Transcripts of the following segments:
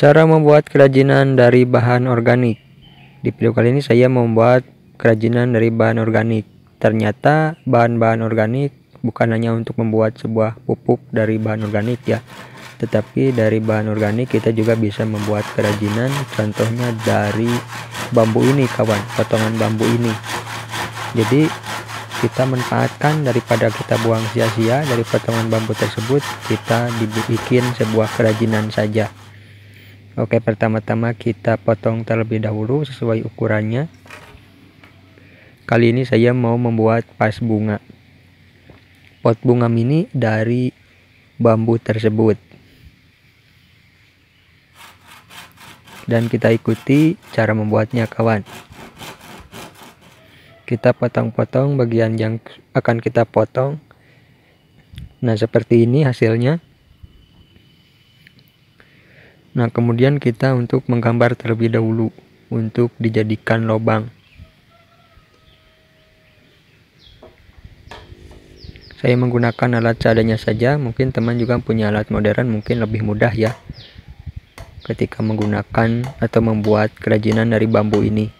Cara membuat kerajinan dari bahan organik. Di video kali ini saya membuat kerajinan dari bahan organik. Ternyata bahan-bahan organik bukan hanya untuk membuat sebuah pupuk dari bahan organik ya, tetapi dari bahan organik kita juga bisa membuat kerajinan contohnya dari bambu ini kawan, potongan bambu ini. Jadi kita manfaatkan daripada kita buang sia-sia dari potongan bambu tersebut kita dibikin sebuah kerajinan saja Oke pertama-tama kita potong terlebih dahulu sesuai ukurannya. Kali ini saya mau membuat pas bunga. Pot bunga mini dari bambu tersebut. Dan kita ikuti cara membuatnya kawan. Kita potong-potong bagian yang akan kita potong. Nah seperti ini hasilnya Nah, kemudian kita untuk menggambar terlebih dahulu untuk dijadikan lubang. Saya menggunakan alat seadanya saja, mungkin teman juga punya alat modern mungkin lebih mudah ya ketika menggunakan atau membuat kerajinan dari bambu ini.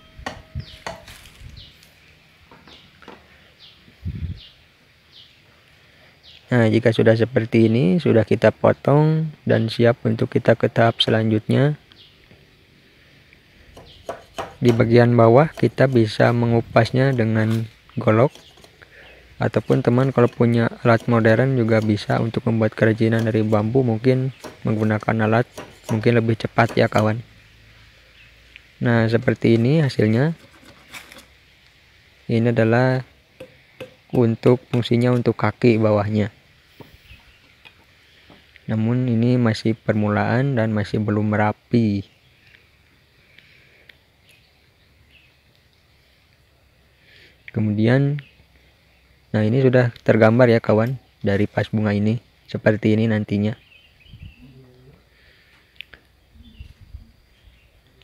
Nah, jika sudah seperti ini, sudah kita potong dan siap untuk kita ke tahap selanjutnya. Di bagian bawah kita bisa mengupasnya dengan golok ataupun teman kalau punya alat modern juga bisa untuk membuat kerajinan dari bambu mungkin menggunakan alat mungkin lebih cepat ya kawan. Nah, seperti ini hasilnya. Ini adalah untuk fungsinya untuk kaki bawahnya namun ini masih permulaan dan masih belum merapi kemudian nah ini sudah tergambar ya kawan dari pas bunga ini. Seperti ini nantinya.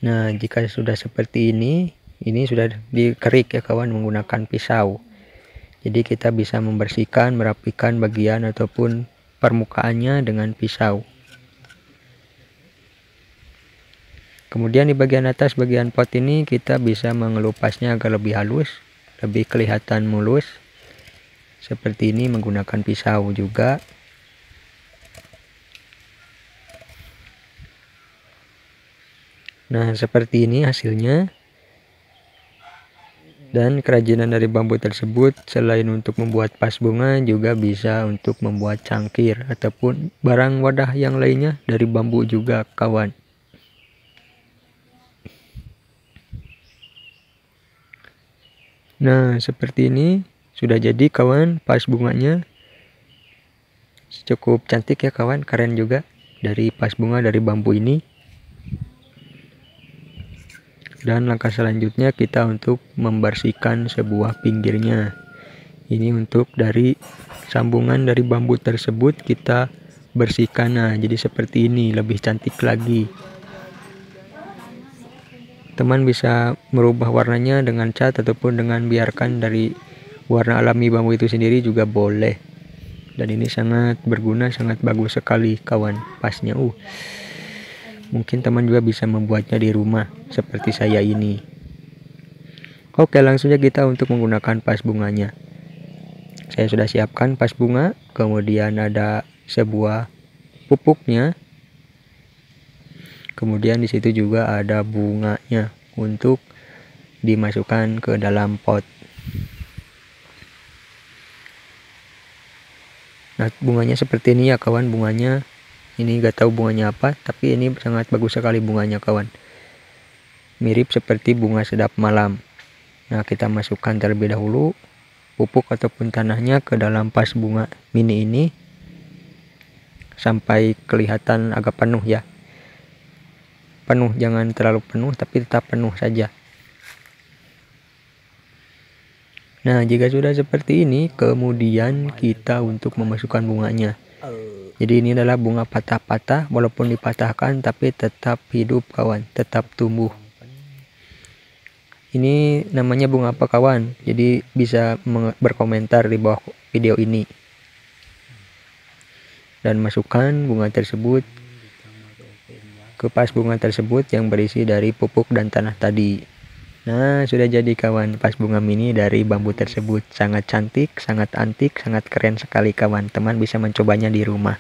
Nah jika sudah seperti ini ini sudah dikerik ya kawan menggunakan pisau. Jadi kita bisa membersihkan merapikan bagian ataupun permukaannya dengan pisau. Kemudian di bagian atas bagian pot ini kita bisa mengelupasnya agar lebih halus, lebih kelihatan mulus. Seperti ini menggunakan pisau juga. Nah, seperti ini hasilnya. Dan kerajinan dari bambu tersebut selain untuk membuat pas bunga juga bisa untuk membuat cangkir ataupun barang wadah yang lainnya dari bambu juga kawan. Nah seperti ini sudah jadi kawan pas bunganya. Cukup cantik ya kawan. Keren juga dari pas bunga dari bambu ini dan langkah selanjutnya kita untuk membersihkan sebuah pinggirnya. Ini untuk dari sambungan dari bambu tersebut kita bersihkan. Nah jadi seperti ini lebih cantik lagi. Teman bisa merubah warnanya dengan cat ataupun dengan biarkan dari warna alami bambu itu sendiri juga boleh. Dan ini sangat berguna sangat bagus sekali kawan pasnya. Uh Mungkin teman juga bisa membuatnya di rumah seperti saya ini. Oke, langsung saja kita untuk menggunakan pas bunganya. Saya sudah siapkan pas bunga, kemudian ada sebuah pupuknya. Kemudian di situ juga ada bunganya untuk dimasukkan ke dalam pot. Nah, bunganya seperti ini ya kawan, bunganya ini gak tahu bunganya apa tapi ini sangat bagus sekali bunganya kawan. Mirip seperti bunga sedap malam. Nah kita masukkan terlebih dahulu pupuk ataupun tanahnya ke dalam pas bunga mini ini sampai kelihatan agak penuh ya. Penuh jangan terlalu penuh tapi tetap penuh saja. Nah jika sudah seperti ini kemudian kita untuk memasukkan bunganya jadi ini adalah bunga patah-patah walaupun dipatahkan tapi tetap hidup kawan, tetap tumbuh. Ini namanya bunga apa kawan? Jadi bisa berkomentar di bawah video ini. Dan masukkan bunga tersebut ke pas bunga tersebut yang berisi dari pupuk dan tanah tadi. Nah, sudah jadi kawan pas bunga mini dari bambu tersebut. Sangat cantik, sangat antik, sangat keren sekali kawan. Teman bisa mencobanya di rumah.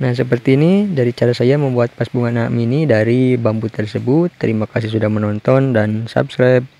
Nah seperti ini dari cara saya membuat pas bunga mini dari bambu tersebut. Terima kasih sudah menonton dan subscribe.